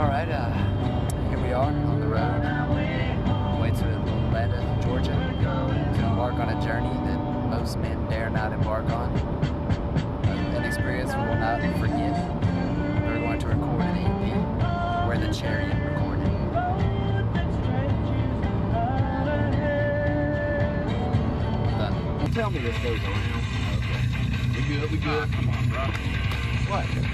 All right, uh, here we are on the road, on the way to Atlanta, Georgia, to embark on a journey that most men dare not embark on. An experience we will not forget. We're going to record an EP where the Chariot recorded. Done. Tell me this goes around. Okay. We good, we good. come on, bro. What?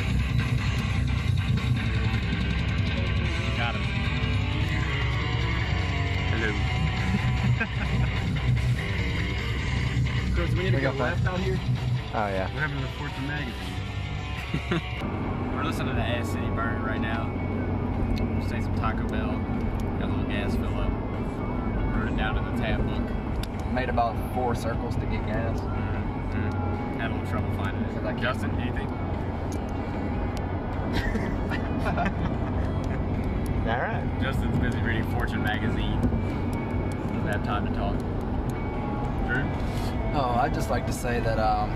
Oh yeah. What happened to the Fortune magazine? We're listening to the As Cities Burn right now. Just ate some Taco Bell. Got a little gas fill up. Wrote it down in the tab book. Made about four circles to get gas. Mm-hmm. Had a little trouble finding Cause I it. can't- Justin, anything? All right. Justin's busy reading Fortune magazine. Doesn't have time to talk. Drew? Oh, I'd just like to say that um,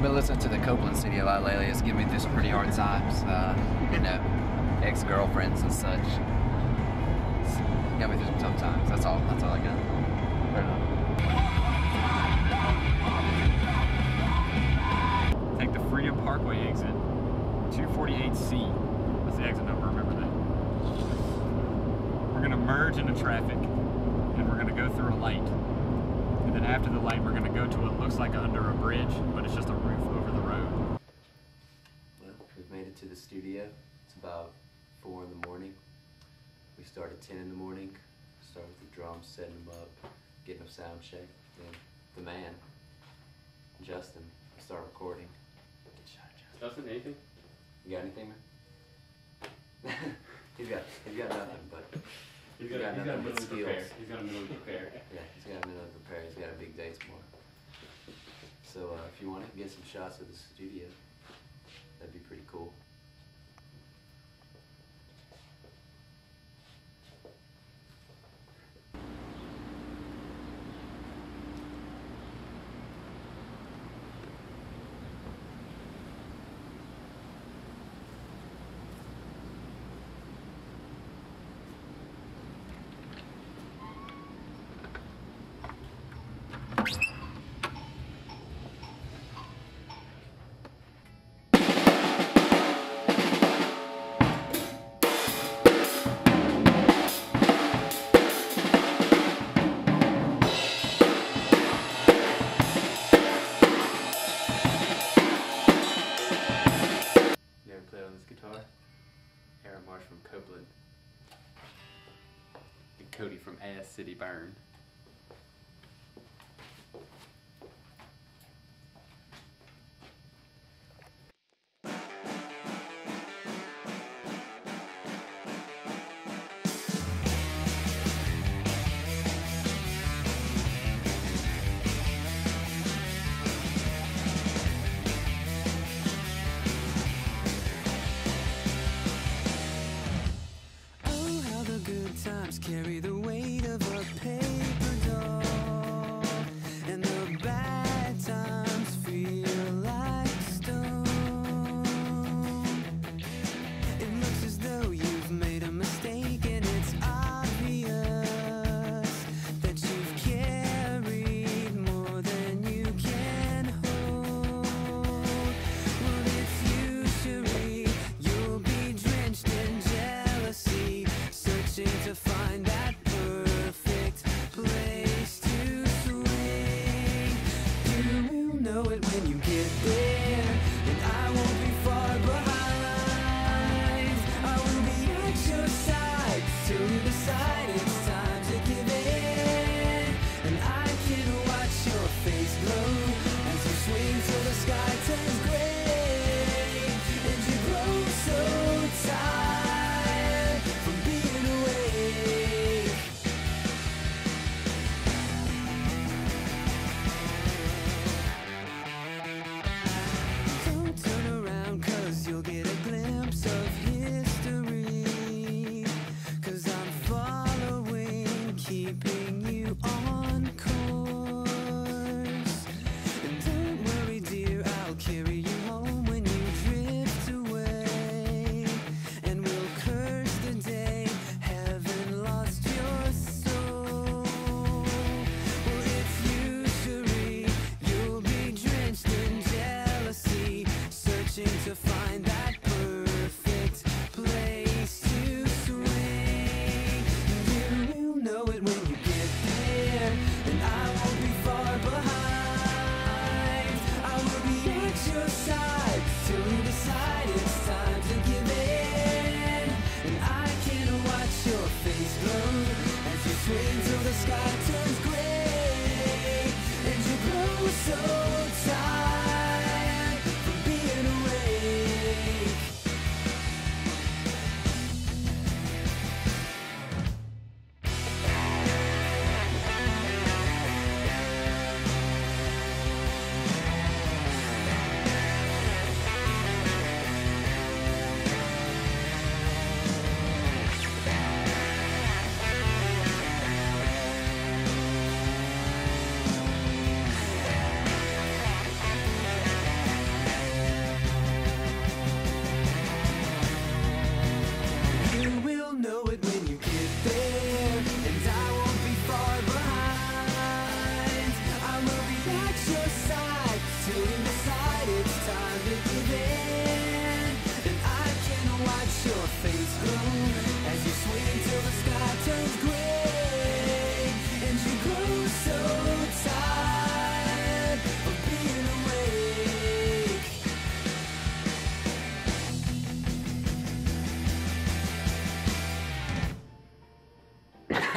I've been listening to the Copeland CD a lot lately. It's given me through some pretty hard times. Uh, you know, ex-girlfriends and such. It's got me through some tough times. That's all. That's all I got. After the light, we're gonna go to what looks like under a bridge, but it's just a roof over the road. Well, we've made it to the studio. It's about four in the morning. We start at ten in the morning. Start with the drums, setting them up, getting a sound check. Then the man, Justin, we start recording. Good shot, Justin. Justin, anything? You got anything, man? he's got he's got nothing, but He's got- he's got a minute to prepare. He's got a minute prepare. yeah, he's got a minute prepare. He's got a big day tomorrow. So uh, if you want to get some shots of the studio, that'd be pretty cool. And Cody from As Cities Burn. seem to find that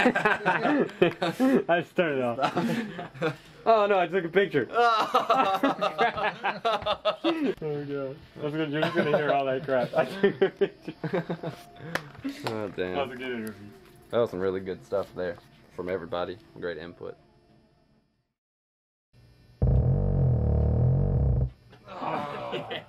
I started off. Oh no, I took a picture. oh god. You're just gonna hear all that crap. I took a picture. Oh damn. That was a good interview. That was some really good stuff there from everybody. Great input. Oh.